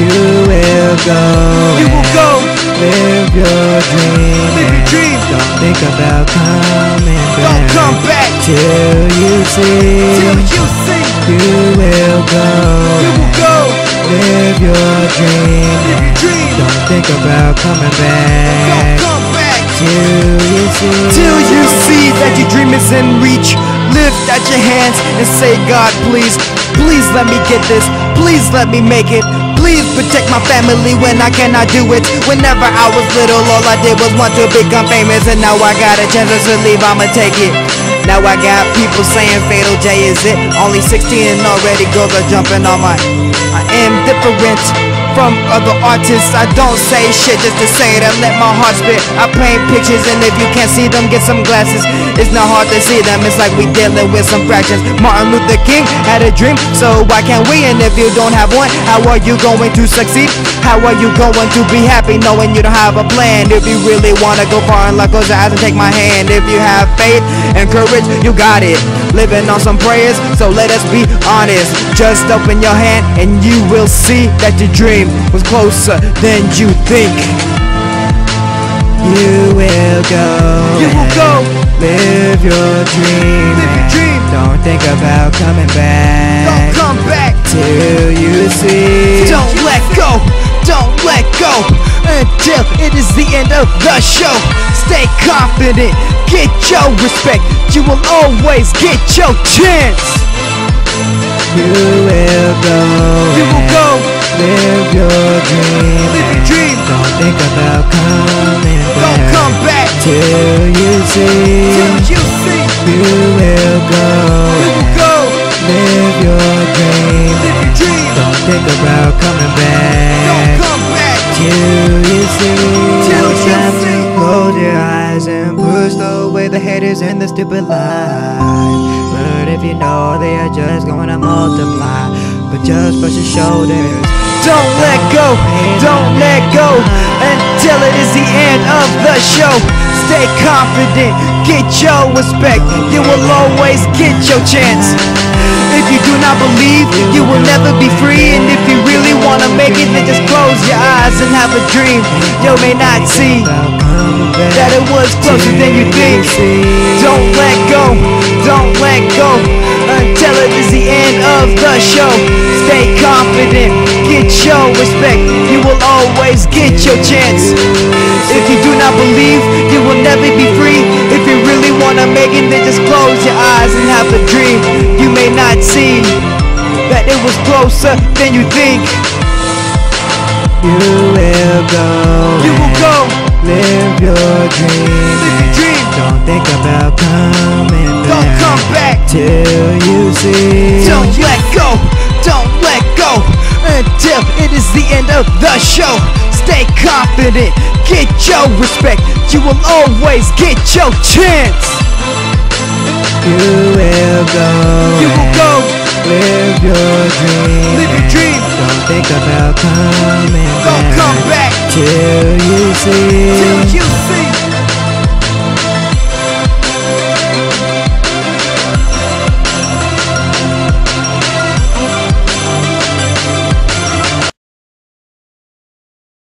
you will go. You will go. Live your dream. Live your dream. Don't think about coming back. Don't come back till you see. Till you see. You will go. You will go. Live your dream. Live your dream. Don't think about coming back. Don't come back till you see. Till you see that your dream is in reach. Lift out your hands and say, God, please, please let me get this. Please let me make it. Please protect my family when I cannot do it. Whenever I was little, all I did was want to become famous, and now I got a chance to leave. I'ma take it. Now I got people saying Fatal J is it. Only 16 and already girls are jumping on my. I am different from other artists. I don't say shit just to say it. I let my heart spit. I paint pictures, and if you can't see them, get some glasses. It's not hard to see them. It's like we dealing with some fractions. Martin Luther King had a dream, so why can't we? And if you don't have one, how are you going to succeed? How are you going to be happy knowing you don't have a plan? If you really wanna go far in life, close your eyes and take my hand. If you have faith and courage, you got it. Living on some prayers, so let us be honest. Just open your hand and you will see that your dream was closer than you think. You will go. You will go. Live your dream. Live your dream. Don't think about coming back. Don't come back. Till you see. Don't let go. Don't let go until it is the end of the show. Stay confident. Get your respect. You will always get your chance. You will go. You will go. Live your dream. Live your dream. Don't think about coming back. Don't come back Till you see. till you see. You will go. You will go. Live your dream. Live your dream. Don't think about coming back. Don't come back Till you see. Till you see. Close your eyes and push away the haters and the stupid lies. But if you know they are just gonna multiply, but just brush your shoulders. Don't let go, don't let go until it is the end of the show. Stay confident, get your respect. You will always get your chance. If you do not believe, you will never be free. And if you really wanna make it, then just close your eyes and have a dream. You may not see that it was closer than you think. Don't let go, don't let go until it is the end of the show. Stay confident, your respect. You will always get your chance. If you do not believe, you will never be free. If you really wanna make it, then just close your eyes and have a dream. You may not see that it was closer than you think. You will go. You will go, Live your dream. live your dream. Don't think about coming back. Don't come back. Till you see. Don't don't let go until it is the end of the show. Stay confident, get your respect. You will always get your chance. You will go. You will go, Live your dream. live your dream. Don't think about coming Don't back. come back Till you see. till you see.